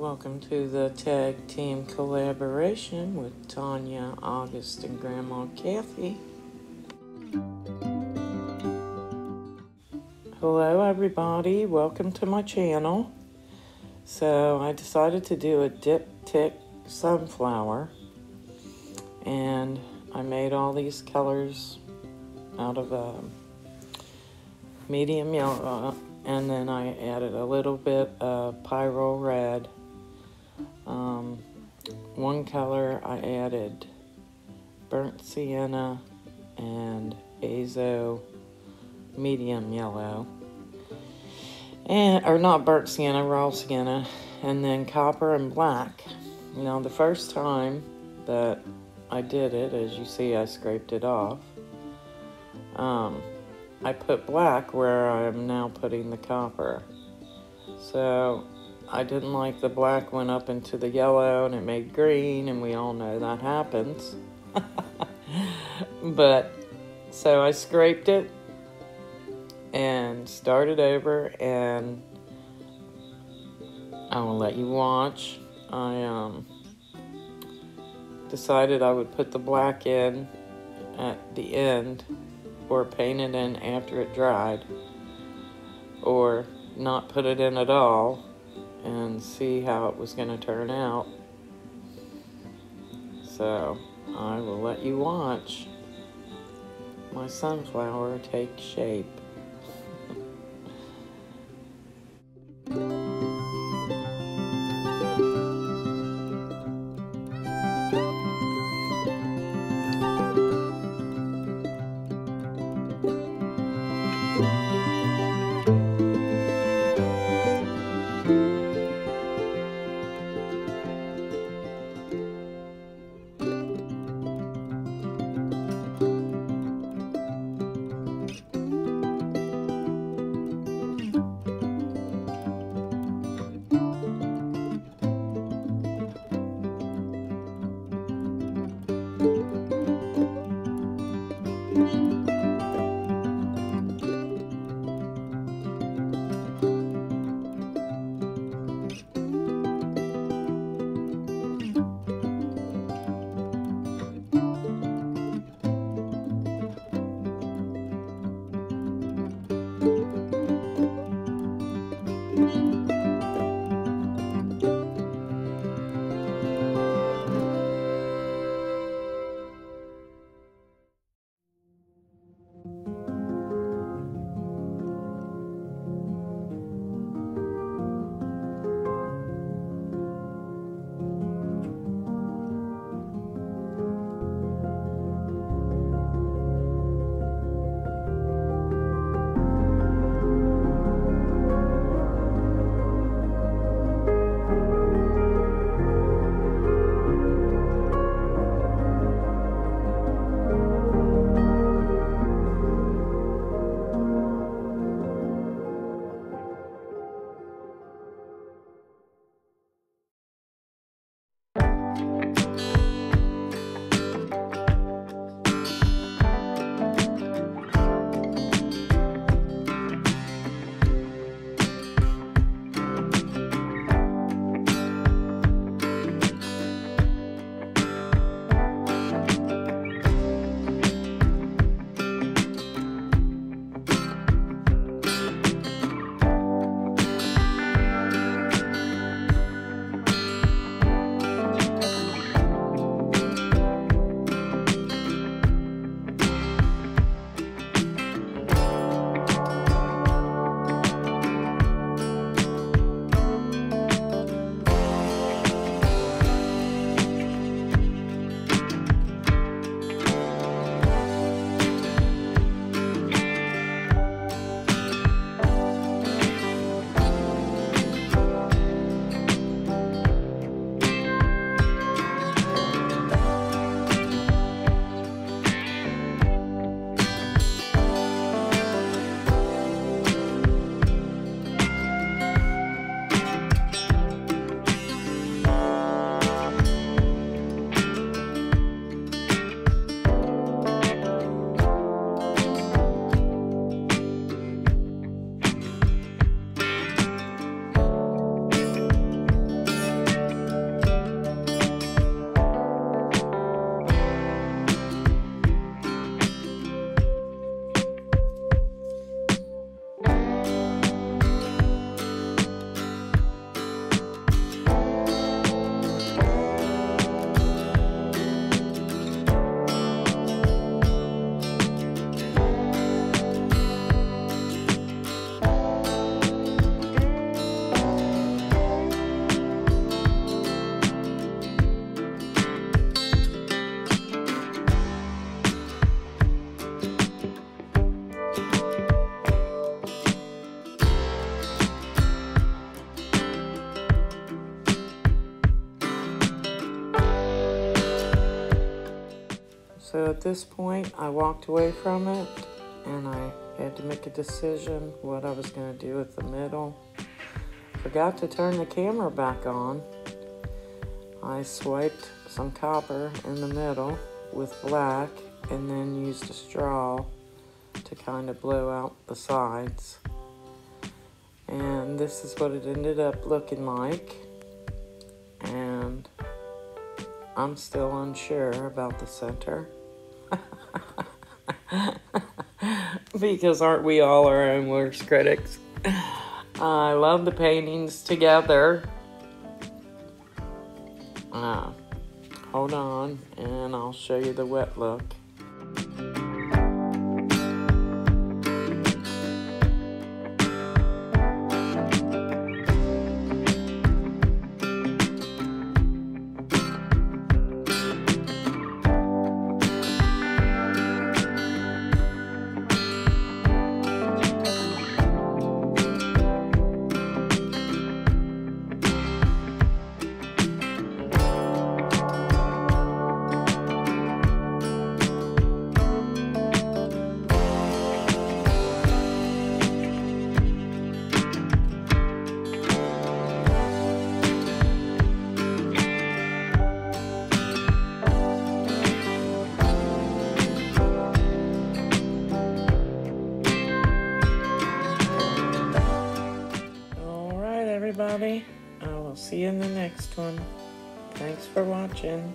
Welcome to the tag team collaboration with Tonja, August, and Grandma Kathy. Hello, everybody. Welcome to my channel. So, I decided to do a diptych sunflower, and I made all these colors out of a medium yellow, and then I added a little bit of pyrrole Red. Um, one color I added burnt sienna and azo medium yellow. And or not burnt sienna raw sienna and then copper and black. You know the first time that I did it as you see I scraped it off. Um, I put black where I'm now putting the copper. So I didn't like the black went up into the yellow and it made green and we all know that happens but so I scraped it and started over and I will let you watch. I um, decided I would put the black in at the end or paint it in after it dried or not put it in at all and see how it was going to turn out. So I will let you watch my sunflower take shape. At this point, I walked away from it and I had to make a decision what I was going to do with the middle. Forgot to turn the camera back on. I swiped some copper in the middle with black and then used a straw to kind of blow out the sides. And this is what it ended up looking like. And I'm still unsure about the center. Because aren't we all our own worst critics? I love the paintings together. Uh, hold on, and I'll show you the wet look. Everybody. I will see you in the next one. Thanks for watching.